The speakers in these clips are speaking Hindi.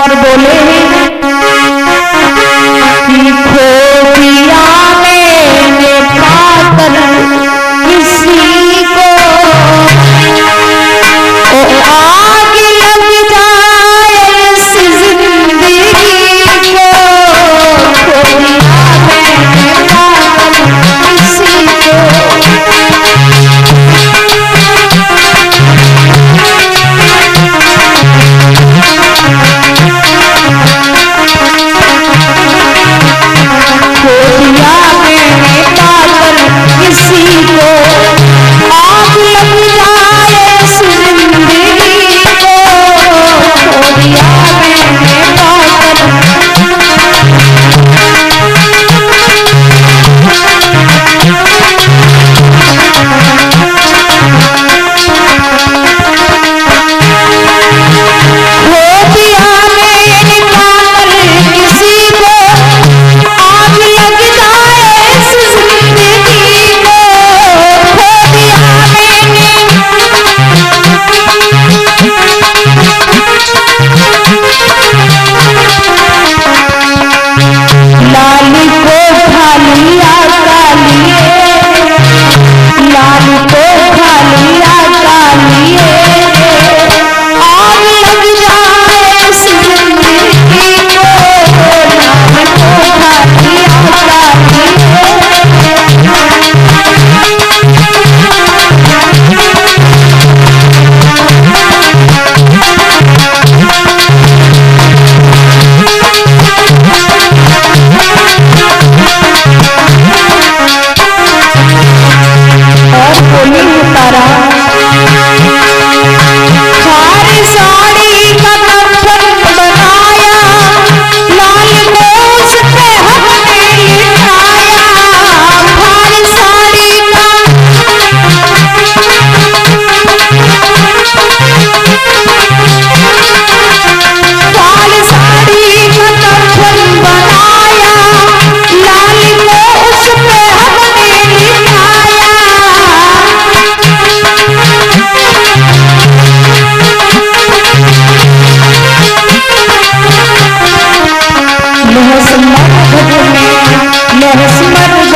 और बोले हैं कि खोटिया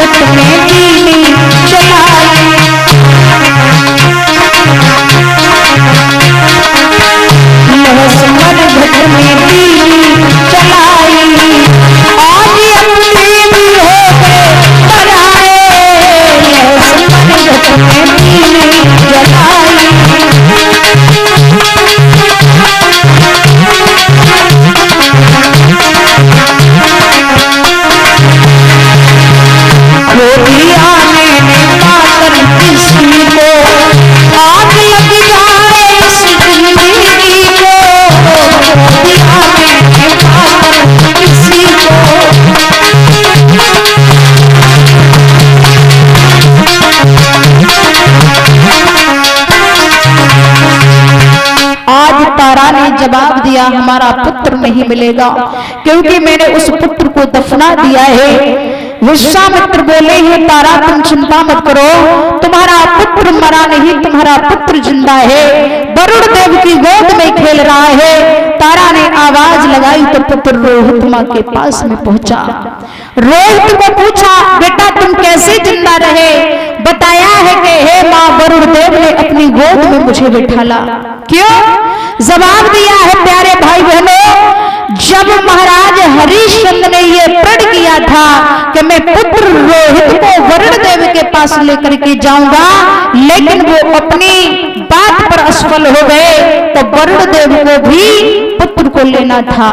घट में दीनी चलाई जवाब दिया हमारा पुत्र नहीं मिलेगा क्योंकि मैंने उस पुत्र को दफना दिया है। विश्वामित्र बोले हैं, तारा, तुम चिंता मत करो। तुम्हारा पुत्र मरा नहीं, तुम्हारा पुत्र ज़िंदा है। वरुण देव की गोद में खेल रहा है। तारा ने आवाज़ लगाई तो पुत्र रोहित माँ के पास में पहुँचा। रोहित को पूछा, बेटा, तुम कैसे ज़िंदा रहे? बताया है कि हे माँ, वरुण देव ने अपनी गोद में मुझे बिठाला। क्यों? जवाब दिया है, प्यारे भाई बहनों जब महाराज हरिश्चंद्र ने ये प्रण किया था कि मैं पुत्र रोहित को वरुण देव के पास लेकर के जाऊँगा, लेकिन वो अपनी बात पर असफल हो गए तो वरुण देव को भी पुत्र को लेना था।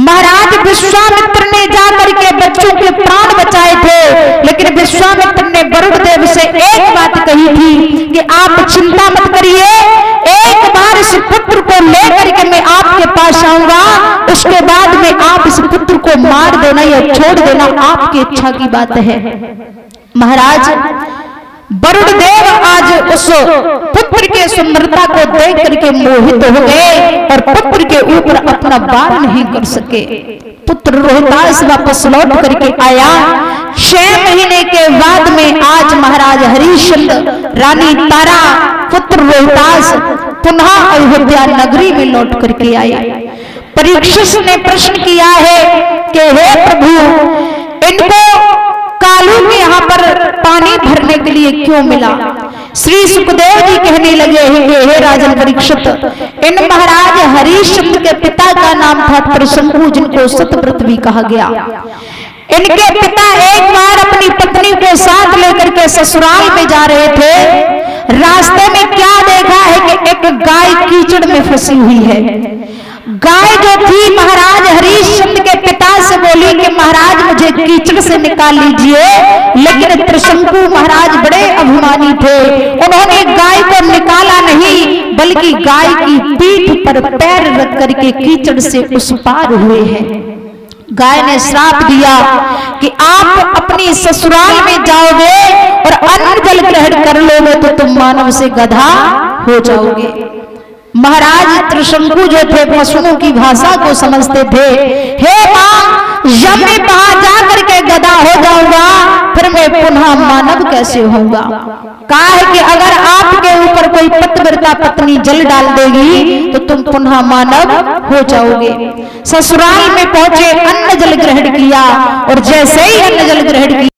महाराज विश्वामित्र ने जाकर के बच्चों के प्राण बचाए थे, लेकिन विश्वामित्र ने वरुण देव से एक बात कही थी कि आप चिंता मत करिए, एक बार इस पुत्र को लेकर के मैं आपके पास आऊँगा, उसके बाद को मार देना या छोड़ देना आपकी इच्छा की बात है। महाराज वरुण देव आज उस पुत्र के सुंदरता को देख करके मोहित हो गए और पुत्र के ऊपर अपना बार नहीं कर सके। पुत्र रोहतास वापस लौट करके आया। छह महीने के बाद में आज महाराज हरिश्चंद्र, रानी तारा, पुत्र रोहतास पुनः अयोध्या नगरी में लौट करके आए। परीक्षित ने प्रश्न किया है कि हे प्रभु, इनको कालू के यहाँ पर पानी भरने के लिए क्यों मिला? श्री सुखदेव जी कहने लगे हे हे राजन परीक्षित इन महाराज हरिश्चंद्र के पिता का नाम था प्रशंकु, जिनको सतव्रत भी कहा गया। इनके पिता एक बार अपनी पत्नी को साथ लेकर के ससुराल में जा रहे थे। रास्ते में क्या देखा है कि एक गाय कीचड़ में फंसी हुई है। गाय जो थी, महाराज हरिश्चंद्र के पिता से बोली कि महाराज, मुझे कीचड़ से निकाल लीजिए। लेकिन त्रिशंकु महाराज बड़े अभिमानी थे। उन्होंने गाय को निकाला नहीं, बल्कि गाय की पीठ पर पैर रख करके कीचड़ से उस पार हुए हैं। गाय ने श्राप दिया कि आप अपनी ससुराल में जाओगे और अन्न जल ग्रहण कर लोगे तो तुम मानव से गधा हो जाओगे। महाराज त्रिशंकु जो थे पशुओं की भाषा को समझते थे। हे माँ, जब मैं वहाँ जाकर के गधा हो जाऊँगा, फिर मैं पुनः मानव कैसे होऊँगा? कहा है कि अगर आपके ऊपर कोई पतिव्रता पत्नी जल डाल देगी तो तुम पुनः मानव हो जाओगे। ससुराल में पहुँचे अन्न जल ग्रहण किया और जैसे ही अन्न जल ग्रहण किया